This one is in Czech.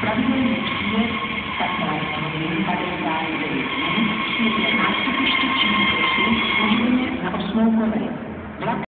pravděpodobně přijde, tak má samozřejmě padesát devět, je 11 ještě čím prosím, na osmou kolej.